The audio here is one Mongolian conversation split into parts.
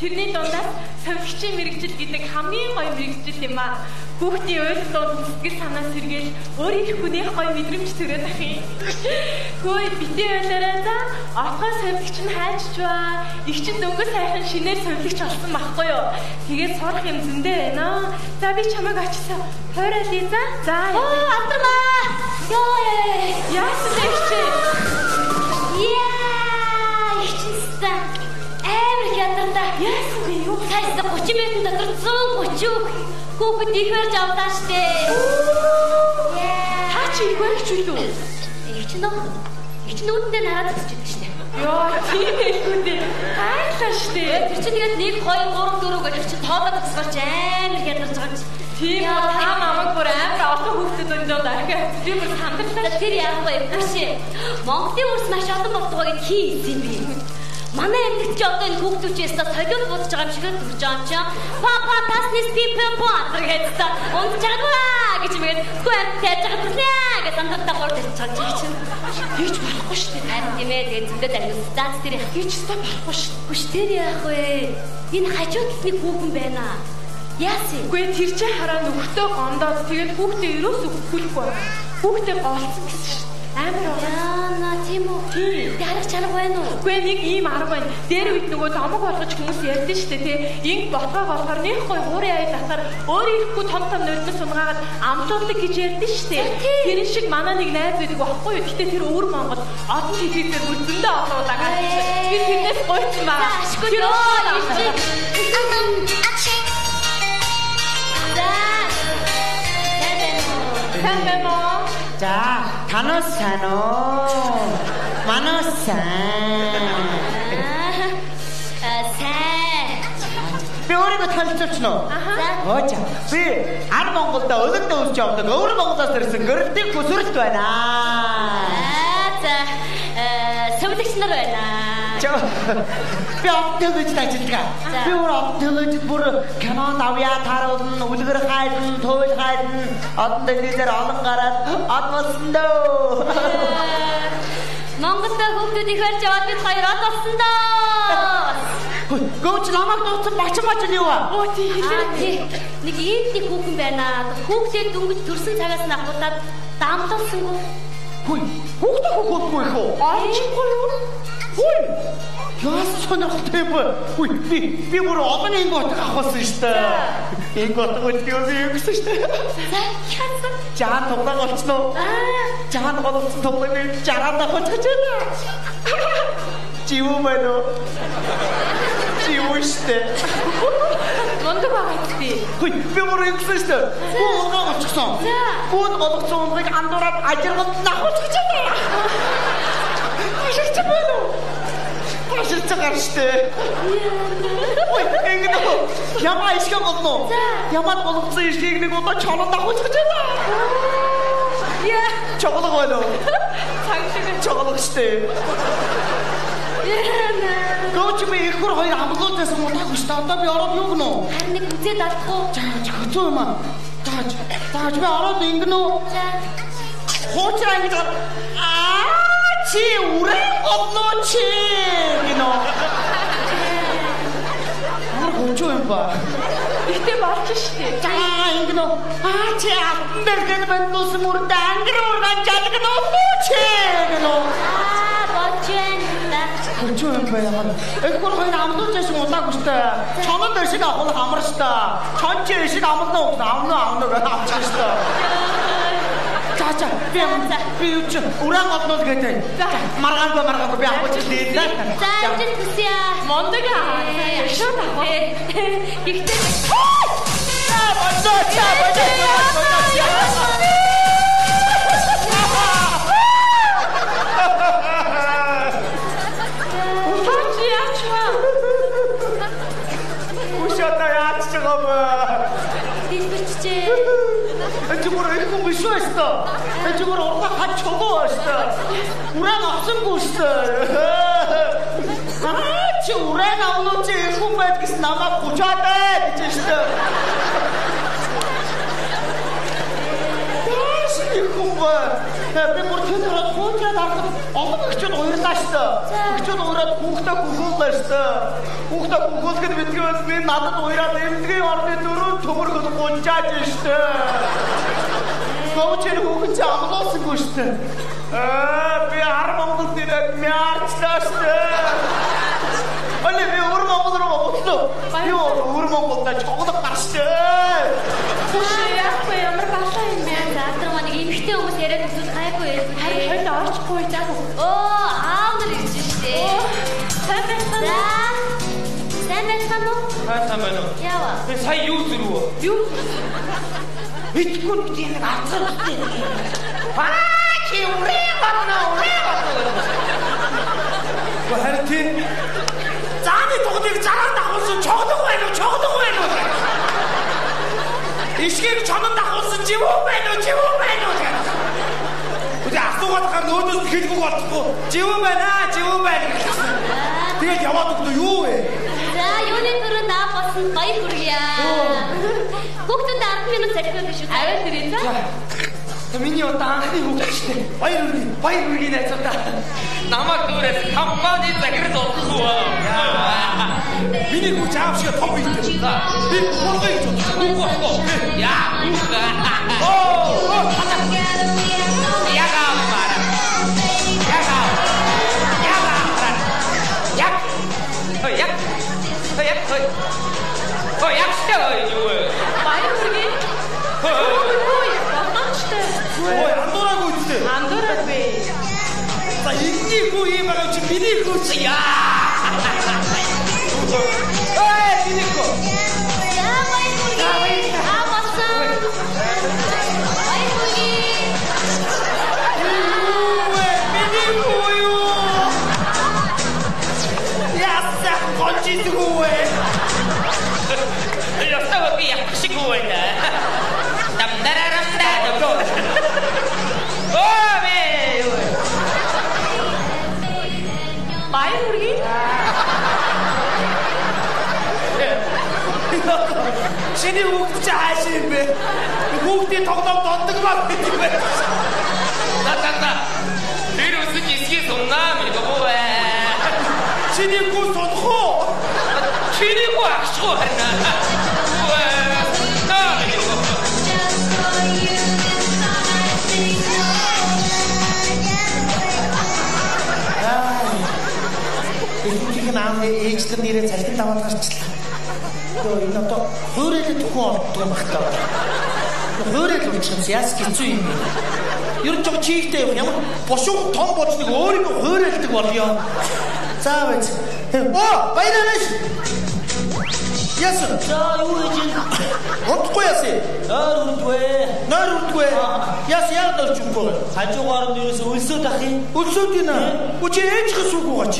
Тэрний дундаас совигчийн мэрэгжил гэдэг хамгийн гоё мэрэгжил юм аа. Хүүхдийн ойлголт сэтгэл санаа сэргээл өөр их хүнийх гоё мэдрэмж төрөөд ах юм. Хөөе битээ ойлороо за отгоо совигч нь хайчч ба. Их чин дөнгөж сайхан шинээр совигч болсон байхгүй юу? Тэгээд сурах юм зөндөө байна. За би чамайг очсон. Хойроо лий за. За. Оо амтрмаа. Йоо. Яасан бэ 130 хүүхэд их барьж авлаа штэ. Та чи их? Их ч ч нүүдэндээ нараад тасч идэг штэ. Йоо, тийм ээ дээ. Хайрлаа штэ. Тэр чинь тэгээд 1 2 3 4 гэж чи тоолоод тасгарч амар хятарж байгаа юм. Тийм үү та намайг бүр амар олон хүүхдэд өндөнд архи. Би бүр сандарлаа. Тэр яг гоё биш. Монголын улс маш олон болтгоо гэж хийсэн юм би. Манай амьд чи одоо энэ хүүхдүүчээс солиод бодож байгаа юм шиг төрж байгаа юм чи. Папа тасны стипен по гэдэг унд чагваа гэж мэд хөө амтаж байгаа түлээ гэж амталтаа төрж байгаа чи чинь. Хийж болохгүй шүү дээ. Харин тийм ээ тэгээд зөндөө тарих станц дээр Хийж та болохгүй шүү. Хүч тэр яах вэ? Энэ хажууд талны хүүхэн байна. Яасан? Үгүй тэр чинь хараа нөхтөө гондоод тэгээд хүүхдээ хүлэхгүй байна. Хүүхдээ голцсон гэсэн шүү. Амар уу? Яна тийм үү? Тийм. Дарах чарга байна уу? Үгүй нэг ийм арга байна. Дээр үед нөгөө домог болгож хүмүүс ярьдэн шүү дээ тий. Инг ботгоо болохоор нэг гой хуурын аяд татаар өөрөө ирэхгүй том том нөрдөө сунгаад амлуулдаг гэж ярьдэн дээ. Тэр шиг манай нэг найз байдаг байхгүй юу? Гэтэ тэр өвөр Монгол одон шидэхээр үлдэндээ олон удаа гарсан. Би тэрнээс гойцсон ба. Ашгүй Тэр ёо. уушаа. За. Сайн Сайн байна уу? За, танаас сайн уу? Манаас сайн. Аа сайн. Би өөрийгөө танилцуулчихна уу? За. Ооч. Би ар Монголда өлөндөө өсч явдаг. Өөр Монголоос ирсэн гэрэлтийн хүсвэрт байна. Аа за. Э сувлагч нар байна. Чо. Би оптологч ажилладаг. За. Би өөр оптологч бүр кинон авья таруулна, үлгэр хайрна, туйл хайрна. Одон дэлгэр олон гараад од болсон дөө. Монголда хүүхдүүд их барьж аваад бид хоёр од болсон доо. Гөөч намайг дууцсан бачин бачин юу аа? Оо тий Аа хэлээ. Нэг ийм нэг хүүхэн байна. Хүүхдээ дөнгөж төрсэн цагаас нь ахуудаад дамталсангүй. Хүй, хүүхдээ хөөхгүй их үү? Орчихгүй юу? Хүй. Яас сонирхолтой бэ? Хүй, би би бүр олон ингэ бот авахсан шүү дээ. Ингэ бот үлдээ юу гэсэн шүү дээ. За яасан? Жаан тоглоо болчихно? Аа Жаан голцсон тоглоо би жараанда хоцгож байна. Жив байна уу? Жив шүү дээ. Мундаг байгаа тий. Хүй, би бүр шүү дээ. Бүү угаа болчихсон. За. Бүү голцсон унгийг андуураад ажирганд нахуцгаж байна. Ашигч байна уу? Ашигч байгаа дээ. Ой. Ямаа ишгэ болно. Ямаа болгоцсон ишгийг нэг удаа чонод авахчих байна. Яа. Чоглог уу? Цаг шиг. Чоглог штэ. Гооч би их хөр хоёр амлуулсан удаагүй штэ. Одоо би ороод юу гэнэ? харин нэг үзээд алдахгүй. Жаач хэцүү юм аа. Жаач. Жаач би ороод ингэнэ үү? За Хуучраа ингэж аа чи үрэн болно чи гинөө. Аа хучуу юм ба. Ихтэй болж штэ. За ингэнэ үү? Аа чи алтан дээр гэн бандус мөрөнд ангир ургаан жалгана уу чи гинөө. аа болж байна. Хучуу юм ба яа. Эхгүр хоёр амлуулж удаагүй штэ. Чонод шиг авах амар штэ. Чон чи шиг амлна уу? Амна амна гэж авчих штэ. За би би юу ч уран олнол гэдэг. Ба маргаан би авах чи дээ. За амжилт хүсье. Мундаг аа. Шууд авах. Гэхдээ За бочоо за бочоо. Аа чи уран авнуу чи юм байд гэсэн намайг гучаад бай гэж өстө. Яаш их юм ба. Би бүр тэр хуучаад авах олон ихчүүд уйрлаа өстө. Ихчүүд уураад хүүхдээ хөргүүлээ өстө. Хүүхдээ бүхэлдэд битгээс би надад уяраад эмнэлгийн орны дөрөв төмөргөд гунжааж штэ. Энэ хүүхэн чи амлаасангүй штэ. Аа би ар Монгол нэрээ мяарчлаа штэ. Аль би өр Монгол руу бодлоо. Би өр Монголда чоглох гарчтэй. Яахгүй ямар балаа юм бэ? Заатар маань эмхтэй хүмүүс яриад үзвэл гайгүй Харин ээ. хойно орчихгүй заах. Оо, аав нар ирж штэ. Сайн байна. За. Сайн байна уу? Хайсан байна уу? Яава. Би сая юу зүрв? Юу? Би нэг арцсан штэ. Аа чи үрээ гарна үрээ гарна. Харин тий Зааны тогтыг зараад давхуулсан чоглог байна уу? Чоглог байна уу? Ишгийг чонод давхуулсан живүү байна уу? Живүү байна уу? Үгүй асуугаад хаа нөөдөөс хэлгүй болтохгүй. Живүү байна аа, живүү байна. Тэгээд яваад өгдөө юу вэ? За, юуны дөрөв наа болсон баяр хүргье. Хүүхдүүд 10 минут зарих биш үү? Аваад ирээ миний удаа анхны хүүхэд шүү дээ. Баяр үрги, баяр үргийн найзуудаа. Намайг дүүрээс компани захирал олдохгүй. Миний хүүч аав шиг том бий. Хүү юм байгаа чи миний чи яа. Гэдэг юм бэ? На та та. Тэр үсэг исгий суннаа мэггүй ээ. Чиний хүү сунах уу? Чиний хүү агшгүй байна. Ээжлэр нэрээ цалин даваад гарчлаа. Тэгээ энэ одоо хуурайлт хүн ордог юм байна. Хуурайл учраас яс хэцүү юм. Ер нь жоо чийгтэй юм. Ямар бошуу том нэг өөрийгөө хуурайлдаг болё. За байж. Оо, баярлалаа. Яс. За юу гэж юм? Утгүй яс. Нойр үрдвэ. Нойр үрдгүй. Яс яг дөрч үгүй. Хажуугаар нь ерөөсө өлсөд ах юм. Өлсөд гинэ. Үчи ээж хэсүүг угаач.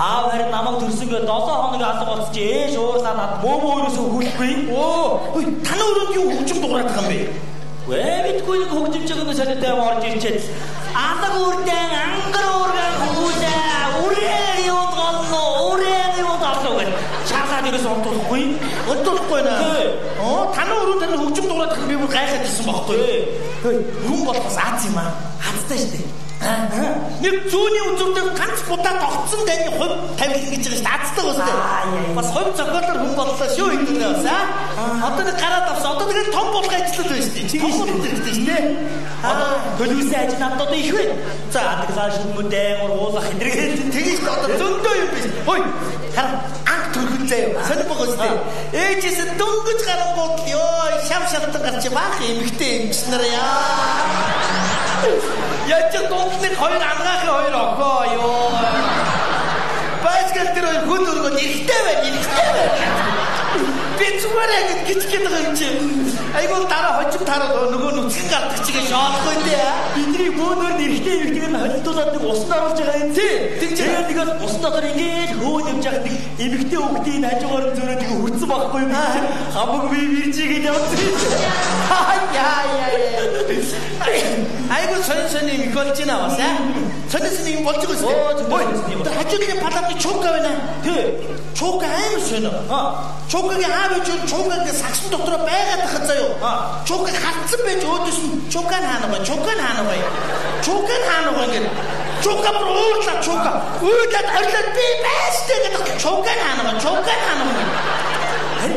Аав харин намайг төрсөнгөө 7 хоног алга болчих чи ээж уурсаа над мөө мөөрөөсөө хүлэхгүй. Оо, ой, таны өрөөнд юу хөвчөг дуурайх юм бэ? Вэ битгүй нэг хөгжимч өгнө солиотой орж ирчээд алга үрдэн ангар уурган хөөсөө үрээ юу голно үрээ юу голно гэж чагаад ерөөсө онтуулахгүй. Өдөрхгүй нэ. Тий. Оо, таны өрөөнд таны хөвчөг дуурайх би бүр гайхаад ирсэн байхгүй юу? Хөөе, юм болохоос аз юм аа. Азтай штэ. Нэг зүүнний үзүүрээр ганц будаа тогтсон таны хувь тавилан гэж байгаа шүү. Азтай үстэй. Бас хувь зохиолоор хүн боллоо шүү хэдүүлээ бас аа. Одоо нэг гараад авсан. Одоо тэгээд том болох ажил л байна шүү. Том болох гэдэг шүү дээ. Одоо төлөвсөн ажил надад одоо их байна. За адаглаа шүмүдэн уулах хэдэргээд Тэгэж одоо зөндөө юм биш. Хөөе, хараа анх төрхөн заяа. Сонир байгаа үстэй. Ээжээс дөнгөж гарангууд ёо, шав шавтан гарч баах эмхтэй эмчнэр яа. Яч дундны хоёр ангаахын хоёр охоо ёо. Байцгал тэр хоёр хүн өргөд эрэхтэй байна, эрэхтэй байна. Зүгээр яг гэж гээд байгаа юм чи. Айгуу дараа хожим тараад нөгөө нүцгэн гардаг чигээ шоолох үедээ. бидний бөөнөр нэрхтэй нэрхтэйг нь холилдуулаад нэг усанд оруулж байгаа юм. Тий. тэгээд нэгээс ус дотор ингэж хөөд явж байгаа нэг эмэгтэй хүүхдийн хажуугаар нь зөөрөө нэг хүрцэн байхгүй юм. Хамаг би виржи гэж явсан. Яа яа яа. Айгу сонь сонь юм их болж байна бас аа. Сонь сонь юм болж байгаа зөв. тэр хажуудлын палатны чука байна. Тий. Чука амар сонио. Аа. Чукагийн аав ээж нь чукагийн сагсан дотор байгаад тахад заяо. Аа. Чука хатсан байж өөдөөс нь нь хаана бай, нь хаана бай. Нь хаана бай гэдэг. Чука бруула чука. Өөдөд орлоод би байстай гэдэг. Нь хаана бай, нь хаана бай.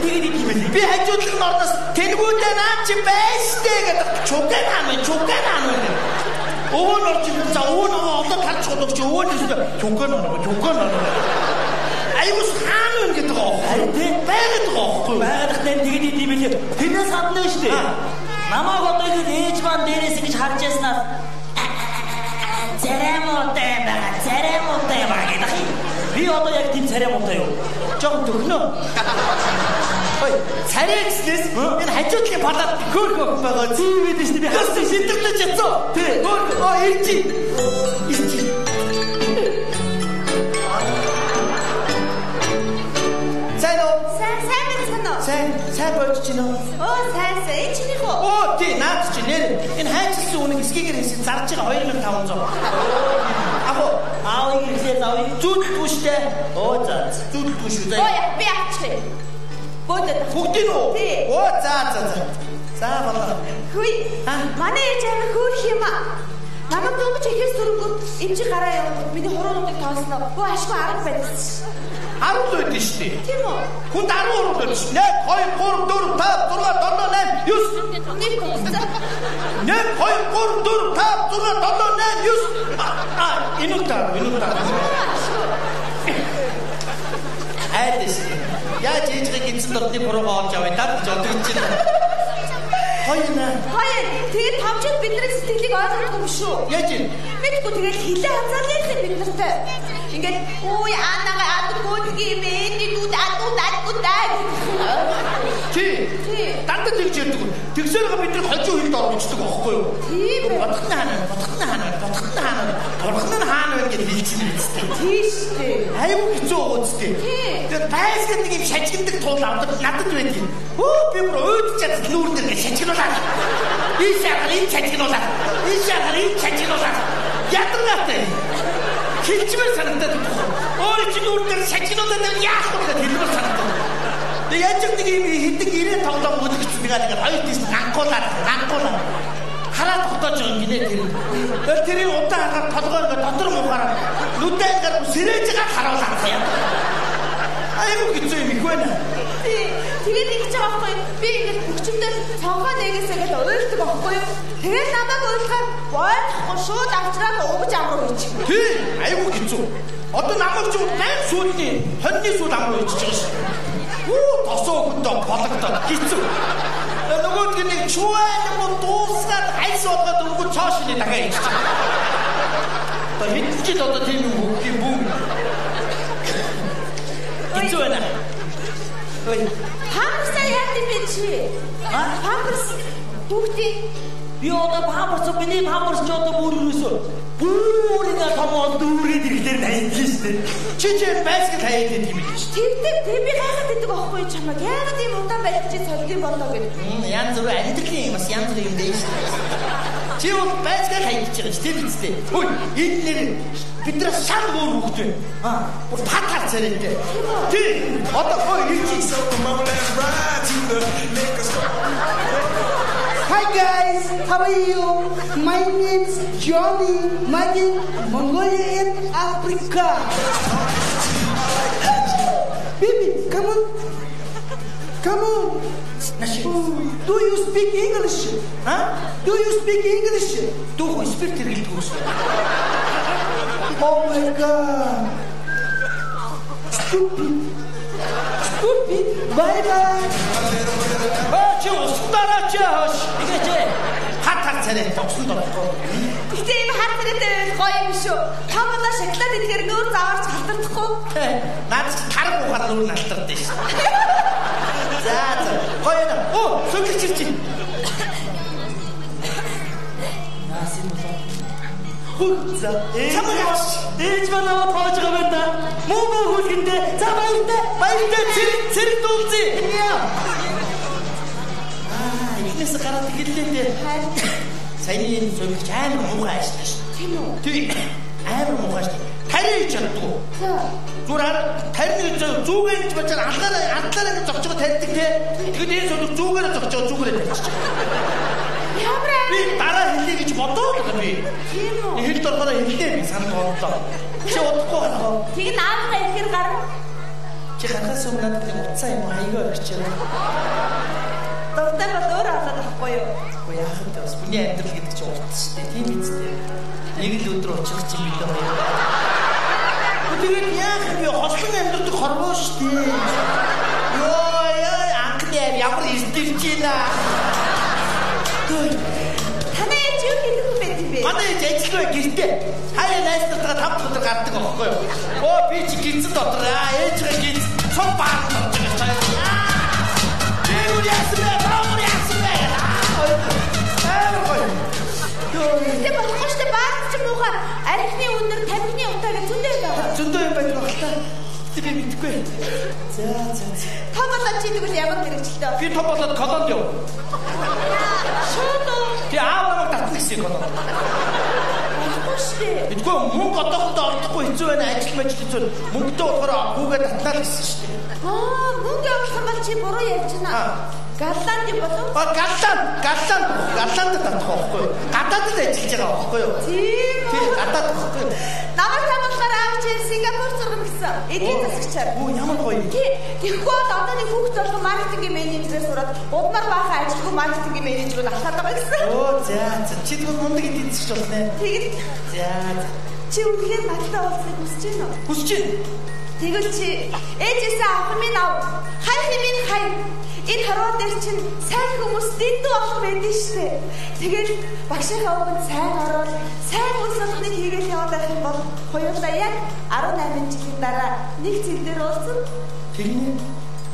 Тэгээд ийм байли. Би хажуудлын орноос тэнгүүдээ наа чи байстай гэдэг. Нь хаана бай, нь хаана бай. Нь орж ирсэн. За өвөө нь одоо тарч chodох чи өвөө нь чука нь хаана бай, нь хаана бай. Аюус Харин тий. Байгаад байгаа байхгүй юу? Байгалах тань тэгээд ийм байли. Тэрнээс гадна шүү дээ. Аа. Намааг одоо ингэ ээж маань дээрээс ингэж харж яснаас царай муутай байгаа, царай муутай байгаа гэдэг. Би одоо яг тийм царай муутай юу? Жон төгнөө. Ой, царай гэснээс энэ хажуудлын палат хөөх хөөх байгаа. Тийм байдаг шүү дээ. Би Хастай шидэгдэж ятсан. Тий. Хөөх оо ирчи. Ирчи. Сайн болж чинь үү? Оо сайн сайн чиний хөө. Оо тий, наад чи нэр энэ хайчилсан үнэн скигэр хийсэн зарж байгаа 2500. Ахо, Аав ирэхлээр авъя. зүуд бүштэй. Оо за. Зүуд бүш үү? Оо би авчих. Бөөдөд. Бүгдийн үү? Оо за за за. За болоо. Хүй. Аа. Манай ээж аваа хөөх юм аа. Намайг дөнгөж ихээс дөрөнгөд эмчи гараа явуулаад миний хуруунуудыг тоосноо. Бөө ашгүй арга байсан. 10 байд нь шүү дээ. Тийм үү? Хүн 13 байд шүү. 1 2 3 4 5 6 7 8 9 Нэг1 2 3 4 5 6 7 8 9 9 А энэ утаа энэ утаа. Айдэс. Яаж ээжийг гинцэн дорны буруугаа олж авъя даа гэж бодож чинь. Хоёна. Хоёр. Тэгээд томчууд бидний сэтгэлийг ойлгохгүй шүү. Яаж юм? Мэдгүй тэгээд хилээ хазаалаа бид нартай. Ингээд ой аанага адгуудгийн юм энэ дүүд адууд адуудаа. Тий. Тий. Дандаа тэгж ярьдаг. Тэгсээрээ бид нар хожуу хилд оруулцдаг байхгүй юу? Тийм нь хаана, бодох нь хаана, бодох нь хаана, нь хаана гэж хэлчихсэн биз дээ. Тийш дээ. Аюу хэцүү ууцтэй. Тий. Тэгээд байсгал нэг юм шажигдаг туул авдаг надад байдаг. Хөө би бүр өөдөж чадах нүүр дээр шажигнуулаад. Энэ шахар энэ шажигнуулаад. Энэ шахар энэ шажигнуулаад. Ядаргаатай. Хилчмээр санагдаад. Өөр чи нүүр дээр шажигнуулаад яах вэ хэлмээр санагдаад. Тэгээд яаж нэг юм хитэг ирээ тоглоом үлгэж байгаа нэг хоёр тийш ганкуулаад ганкуулаад хараад тогтоож байгаа гинэ тэр. Тэр тэрийг удаа хараад толгой ингээ дотор муухаараа нүдээ ингээ сэрэж байгаа харуулаад заяа. Айгу хэцүү юм их байна. Тий. Тэгээд ингэж байгаа байхгүй юу? би ингэж бүгчмдээ цонхоо нэгээсээ гэж уйлдаг байхгүй юу? Тэгээд намайг уйлахаар ойлгохгүй шууд авчраад угж амруу хийчих. Тий, айгу хэцүү. Одоо намайг ч байн сүйдний хоньны сүйд амруу ичж байгаа ш. Хүү тосоо хөндөө бологдоод хэцүү. Э, Нөгөөдг нэг чуайн юм дуусгаад хайс болгоод өнгө цоошны дахиад ичж байгаа. Одоо хэдэн жил одоо тийм юм бүгд юм бүү. Хэцүү байна. Памперсаа яах юм бэ чи? Аа? Памперс хүүхдээ Би одоо памперс миний памперс ч одоо бүр юусоо. Бүр ингэ томоо дүүрээд ирэхлээр таялжсэн шүү дээ. чи чи байсгал хаяад идэв юм биш. тэгдэг тэг би гайхаад идэг байхгүй юу чамайг яагаад ийм удаан байж чи цогдын болоо гэдэг. Мм, янз бүр амьдралын юм бас янз бүр юм дээ. Чи бол байцгаа хайж байгаа ч тийм үстэй. Хөөе, энэ нэр биднээс шал өөр хөвгт вэ. Аа, бүр татар царайтай. Тий, одоо хөөе ирчих. Hi guys, how are you? My name's Johnny, made in Mongolia in Africa. Baby, come on. Come on. Do you speak English? Аа? Do you speak English? Дүүх спирт хэрэглэдэг ус. Oh my god. Stupid. Stupid. Bye bye. Аа, чи ус дараач яаш. Игээч ээ. Хатар царай тогсон дорхгүй. Гэтэ хар тариатай байх гоё юм шүү. Та болоо шоколад идэхээр нүүр заваарч халтардахгүй. Наад чи тарах ухаар нүр налтардсан ш. За за. Хөөе. Оо, сүүлч чи. За. Чамаг яаш. Ээж маань намайг тоож байгаа байна да. Муу муу хөлгөндөө. За баяртай. Баяртай цэрэг цэрэг дуулзъя. Аа, ихнээс гараад гэлээ дээ. Саяны энэ зөвлөж амар муухай ажиллаж шүү. Тийм үү? Тий. Амар муухай шүү. Тариа хийж чаддгүй. За. Зүгээр тарны зүүгээр гэж бачаар алгаараа алдлаараа гэж зогчгоо тарьдаг те. Тэгэхэд энэ зөвлөж зүүгээр зогчгоо зүүгээр тарьчих. Ямар Би дараа хэлье гэж бодоод байгаа би. Тийм үү? Хэл доргороо хэллээ би санал бодлоо. Чи удахгүй байна. Тэг наадаа ихээр гар. Чи ханаас өмнө надад утсаа юм аягаа өгчээрэй. Дуртай бол өөр болоод авахгүй юу? Уу яах вэ? Бас хүний амьдрал гэдэг чинь утас шүү дээ. Тийм биз дээ. Нэг л өдөр очих чинь бид хоёр. Тэгээд яах вэ? Хослон амьдрах хорвоо шүү дээ. Йоо яа анхны ямар ирдэрч ийна. Таны ээж юу бэ тийм бэ? Манай ээж ажилгүй гэртээ. Хаяа найзтайгаа тав өдөр гардаг байхгүй юу? Оо би чи гинцэн дотор аа ээжгээ гинц цог баар болж байгаа. Мэдгүй. За за за. Том болоод чи тэгвэл ямар мэрэгчлээ? Би том болоод колонд яв. Шууд уу? Тэ аав намайг татна гэсэн колонд. Бидгүй мөнгө одоохондоо олдохгүй хэцүү байна. Ажил мэж хэцүү. Мөнгөтэй болохоор хүүгээ татнаа гэсэн шүү дээ. Аа, мөнгө явуулах юм бол чи буруу ярьж Аа. байна. Галланд юм болов? А галланд галланд галланд татах байхгүй юу? Гадаадд ажиллаж байгаа байхгүй юу? Тийм Тий, үү? гадаад байхгүй юу? Намайг тамаалахаар аав чи Сингапур зурган гэсэн. Эдийн засагчаар. Оо ямар гоё. Тий, тэгэхгүй бол одоо нэг хүүхд болох маркетингийн менежерээр сураад удмаар баахан ажилгүй маркетингийн менежерүүд ахаад байгаа гэсэн. Оо за чи тэгвэл мундаг эдийн засагч болно. Тэгэд За за. чи үнэхээр надтай уулзахыг хүсэж байна уу? Хүсэж байна. Тэгвэл чи ээжээсээ авах минь ав. Хай хэмин хай. Энэ харуу дээр чинь сайн хүмүүс дэндүү олон байдаг штэ. Тэгээд багшийнхаа өгөнд сайн ороод сайн үс болгоныг хийгээл байх юм бол хоёулаа яг 18 жилийн дараа нэг цэг дээр уулзсан. Тэгнэ.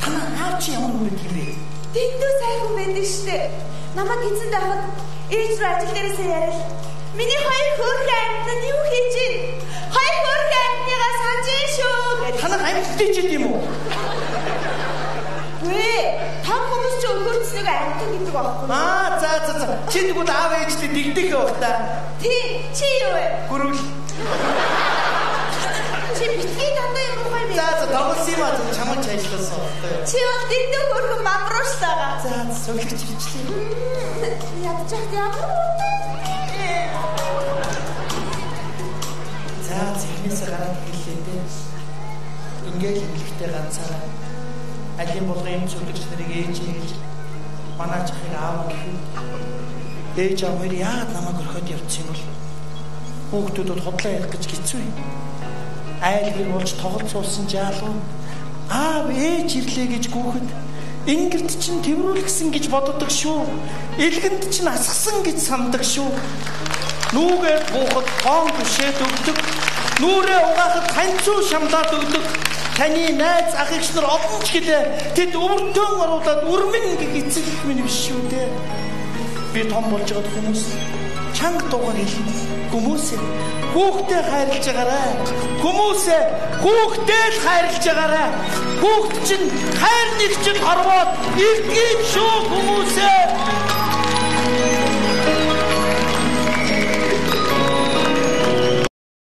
Танаа аав чи ямар хүн тийм бэ? Дэндүү сайн хүн байдаг штэ. Намайг эзэн дахад ээж рүү ажил дээрээсээ яриад Миний хоёр хөөрхөн амьтанд юу хийж ийн? Хоёр хөөрхөн амьтныгаа санаж шүү гэж. Танаа амьдтай ч юм уу? Ч өнгөрцнийг амьтан гэдэг байхгүй. Аа за за за. Чи тэгвэл аав ээжтэй дигдэх байх та. Тий, чи юу вэ? Гүрүүл. Чи битгий дандаа юм уу юм? За за тоглосон юм аа чамд ч ажилласан. Чи бол дэндүү хөрхөн мамруулж байгаа. За зөвлөж хэлчихлээ. Ядчих ямар За зихнээс гараад хэллээ дээ. Ингээл хэлэхдээ ганцаараа алийн болгоом зөвлөгч нарыг ээж ээж манай чахыг аав ээж аав хоёр яагаад намайг орхиод явчихсан юм бол хүүхдүүдэд хотлоо ярих гэж хэцүү юм. Айл гэр болж тоглож суусан жаалуу аав ээж ирлээ гэж гүөхэд Ингэрд чинь тэрүүлгсэн гэж боддог шүү. Илгэнд чинь асгсан гэж сандаг шүү. Нүгээр буухад хоон бишээд өгдөг. Нүрээ угаахад ханцуу шамдаад өгдөг. Таны найз ах эгч нар олон ч гэлээ тэд өвөртөн оруулаад үрмэн гэх эцэг минь биш шүү дээ. Би том болж байгаа хүмүүс чанга дуугаар хэлнэ. Хүмүүсээ хүүхдээ хайрлаж байгаарай. Хүмүүсээ хүүхдээ л хайрлаж байгаарай. Хүүхд чинь хайр нэг чинь хорвоод ирдгийг шүү хүмүүсээ.